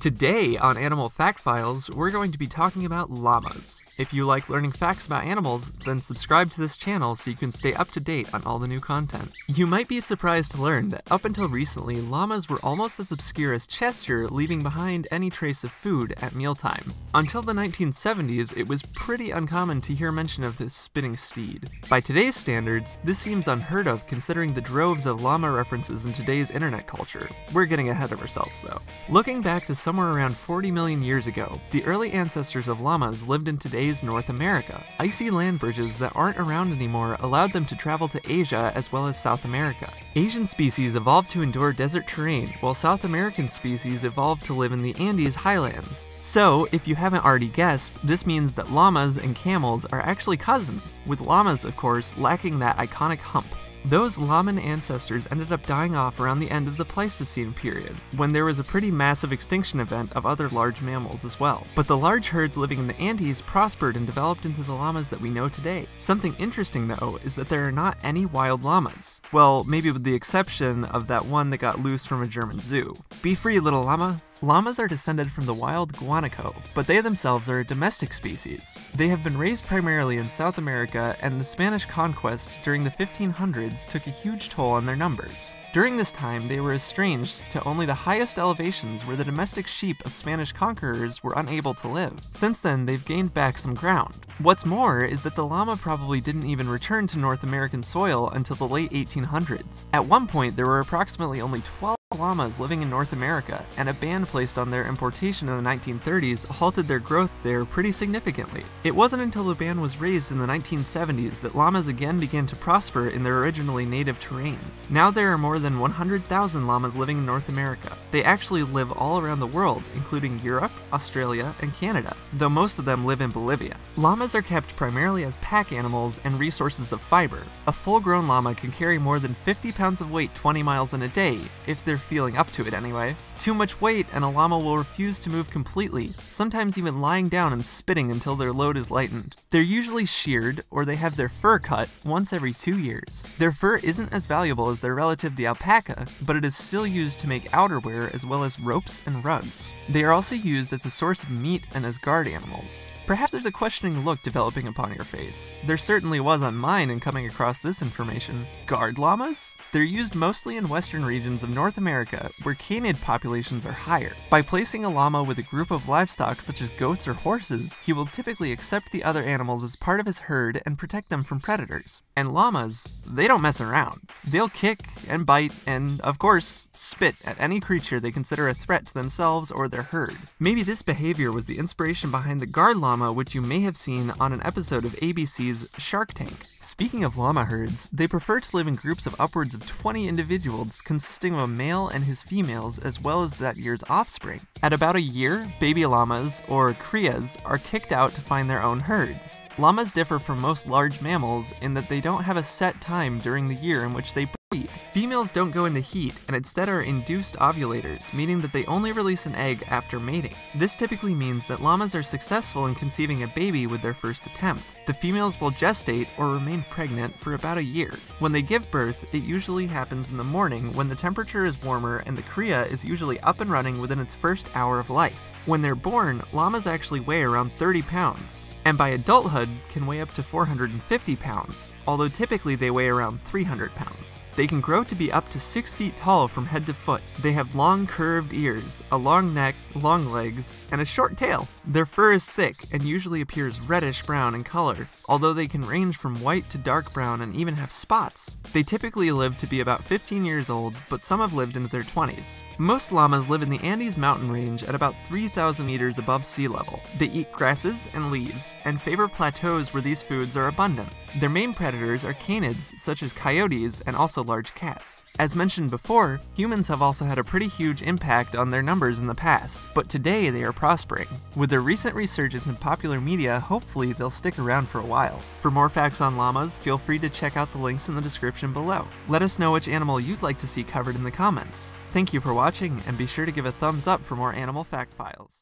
Today on Animal Fact Files, we're going to be talking about llamas. If you like learning facts about animals, then subscribe to this channel so you can stay up to date on all the new content. You might be surprised to learn that up until recently, llamas were almost as obscure as Chester, leaving behind any trace of food at mealtime. Until the 1970s, it was pretty uncommon to hear mention of this spitting steed. By today's standards, this seems unheard of considering the droves of llama references in today's internet culture. We're getting ahead of ourselves though. Looking back to somewhere around 40 million years ago, the early ancestors of llamas lived in today's North America. Icy land bridges that aren't around anymore allowed them to travel to Asia as well as South America. Asian species evolved to endure desert terrain, while South American species evolved to live in the Andes highlands. So, if you haven't already guessed, this means that llamas and camels are actually cousins, with llamas, of course, lacking that iconic hump. Those llaman ancestors ended up dying off around the end of the Pleistocene period, when there was a pretty massive extinction event of other large mammals as well. But the large herds living in the Andes prospered and developed into the llamas that we know today. Something interesting though is that there are not any wild llamas. Well, maybe with the exception of that one that got loose from a German zoo. Be free, little llama. Llamas are descended from the wild guanaco, but they themselves are a domestic species. They have been raised primarily in South America, and the Spanish conquest during the 1500s took a huge toll on their numbers. During this time, they were estranged to only the highest elevations where the domestic sheep of Spanish conquerors were unable to live. Since then, they've gained back some ground. What's more is that the llama probably didn't even return to North American soil until the late 1800s. At one point, there were approximately only 12 llamas living in North America, and a ban placed on their importation in the 1930s halted their growth there pretty significantly. It wasn't until the ban was raised in the 1970s that llamas again began to prosper in their originally native terrain. Now there are more than 100,000 llamas living in North America. They actually live all around the world, including Europe, Australia, and Canada, though most of them live in Bolivia. Llamas are kept primarily as pack animals and resources of fiber. A full-grown llama can carry more than 50 pounds of weight 20 miles in a day, if they're feeling up to it anyway. Too much weight and a llama will refuse to move completely, sometimes even lying down and spitting until their load is lightened. They're usually sheared, or they have their fur cut, once every two years. Their fur isn't as valuable as their relative the alpaca, but it is still used to make outerwear as well as ropes and rugs. They are also used as a source of meat and as guard animals. Perhaps there's a questioning look developing upon your face. There certainly was on mine in coming across this information. Guard llamas? They're used mostly in western regions of North America, where canid populations are higher. By placing a llama with a group of livestock such as goats or horses, he will typically accept the other animals as part of his herd and protect them from predators. And llamas, they don't mess around. They'll kick and bite and, of course, spit at any creature they consider a threat to themselves or their herd. Maybe this behavior was the inspiration behind the guard llama which you may have seen on an episode of ABC's Shark Tank. Speaking of llama herds, they prefer to live in groups of upwards of 20 individuals consisting of a male and his females as well as that year's offspring. At about a year, baby llamas, or crias, are kicked out to find their own herds. Thanks. Llamas differ from most large mammals in that they don't have a set time during the year in which they breed. Females don't go into heat and instead are induced ovulators, meaning that they only release an egg after mating. This typically means that llamas are successful in conceiving a baby with their first attempt. The females will gestate or remain pregnant for about a year. When they give birth, it usually happens in the morning when the temperature is warmer and the cria is usually up and running within its first hour of life. When they're born, llamas actually weigh around 30 pounds, and by adulthood can weigh up to 450 pounds, although typically they weigh around 300 pounds. They can grow to be up to 6 feet tall from head to foot. They have long curved ears, a long neck, long legs, and a short tail. Their fur is thick and usually appears reddish brown in color, although they can range from white to dark brown and even have spots. They typically live to be about 15 years old, but some have lived into their 20s. Most llamas live in the Andes mountain range at about 3,000 meters above sea level. They eat grasses and leaves, and favor plateaus where these foods are abundant. Their main predators are canids, such as coyotes and also large cats. As mentioned before, humans have also had a pretty huge impact on their numbers in the past, but today they are prospering. With their recent resurgence in popular media, hopefully they'll stick around for a while. For more facts on llamas, feel free to check out the links in the description below. Let us know which animal you'd like to see covered in the comments. Thank you for watching, and be sure to give a thumbs up for more animal fact files.